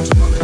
Out,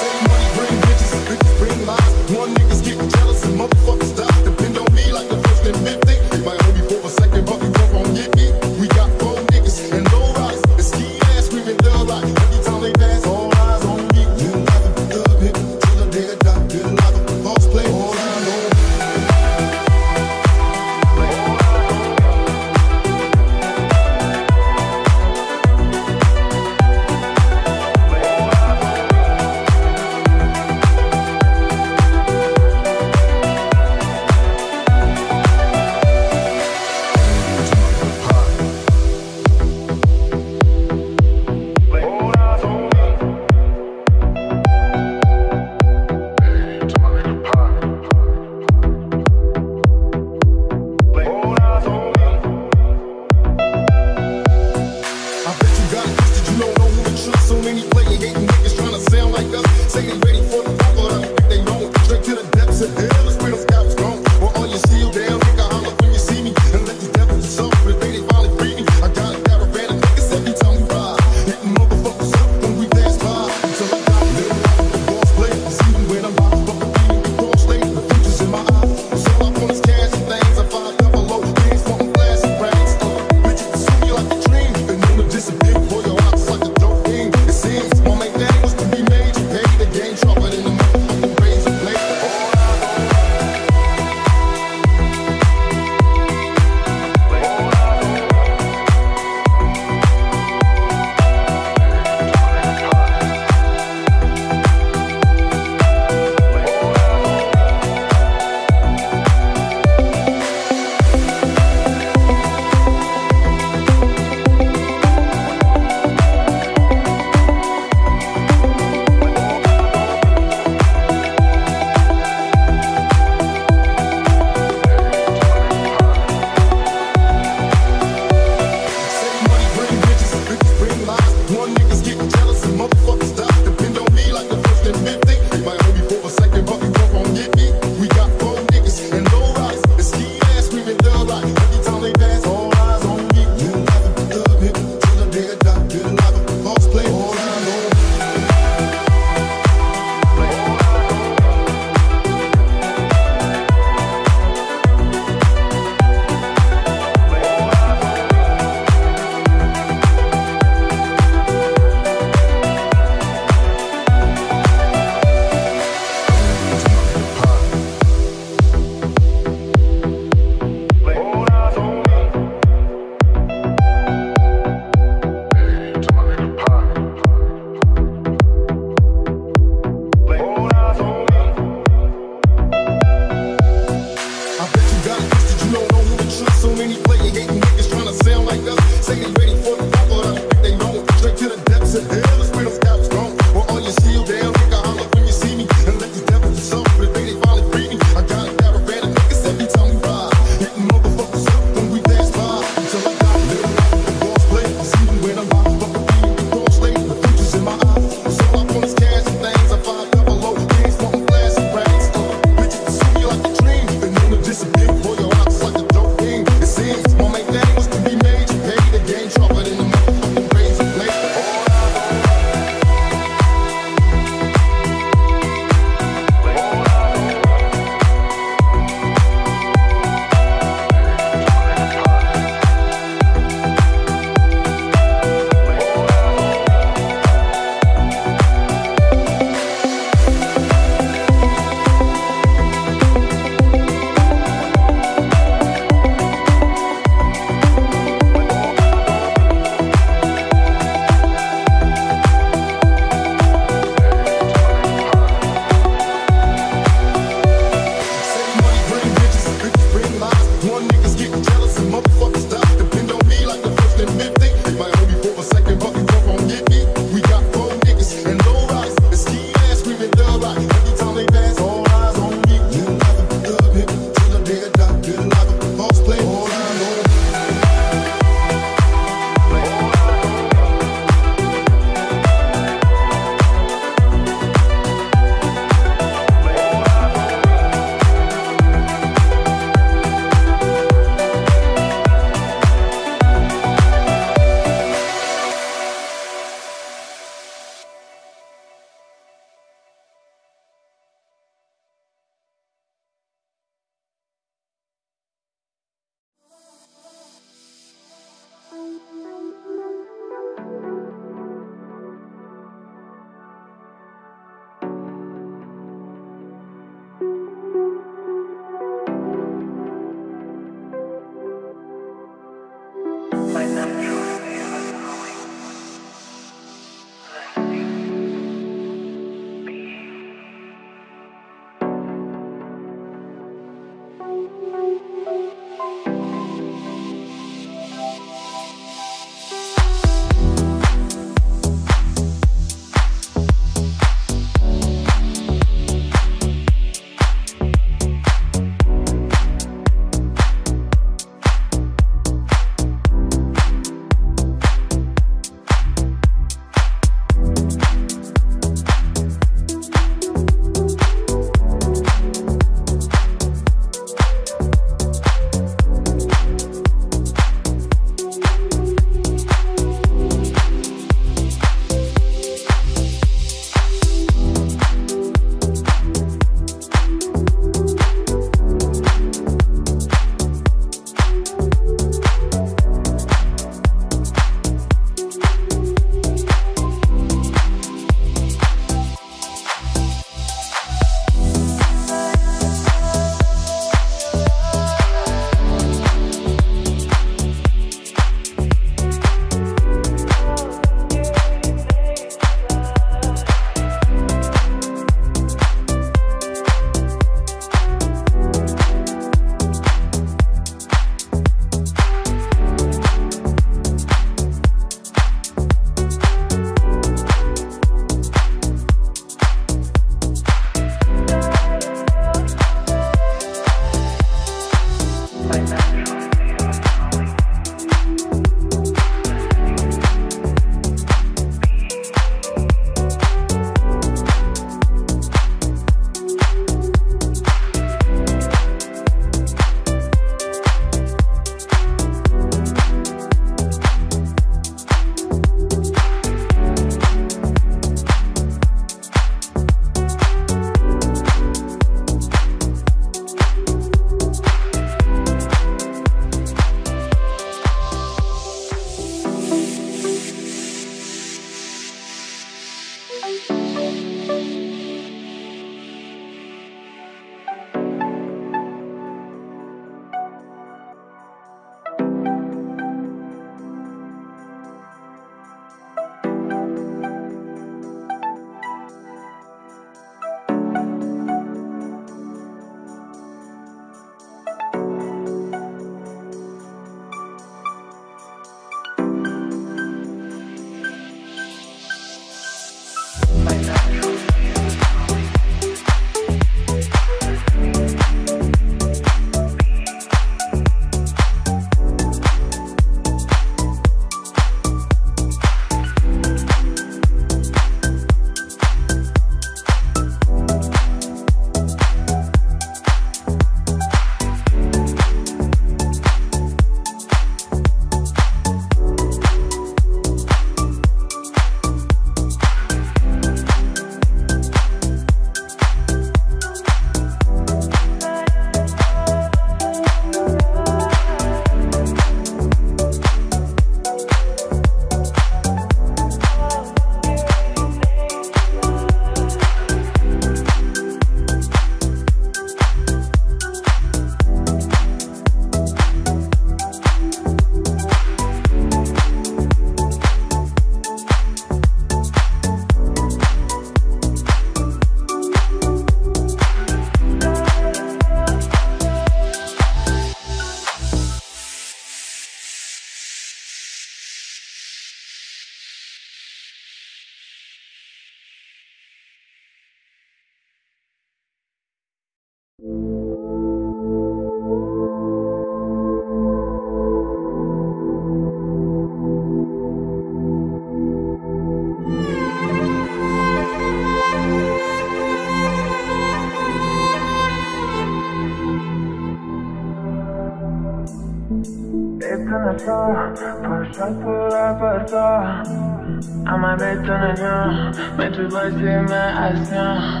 metrelerde me asna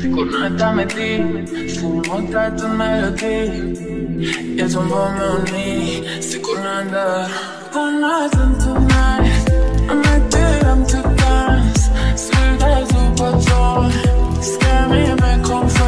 Sigurno je da me ti Snimimo taj tu melodi Ja sam vome u ni Sigurno je da Понаден tonight Не дирам ти данс Свирдай зубото Скеми ме комфорт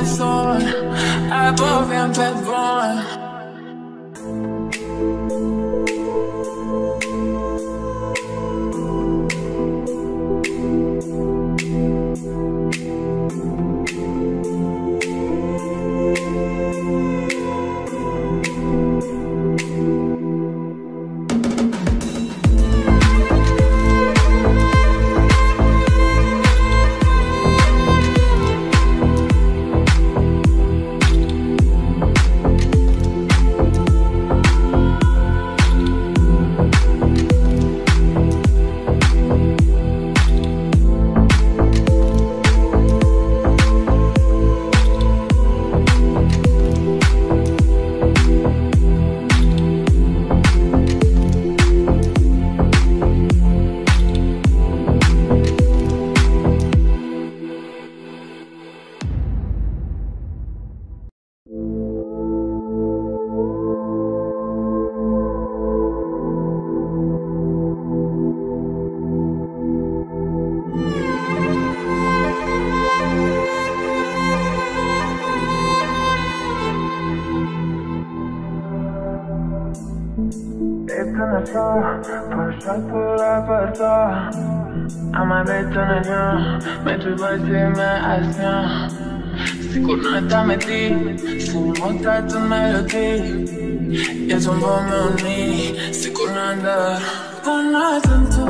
marathon Above and bed born gonna fall Push up, pull up, I saw I'm a bit on a new Me tu vas y me asno Si kur në ta me ti Si një mota të melodi Jetë më bo me uni Si kur në ndër më të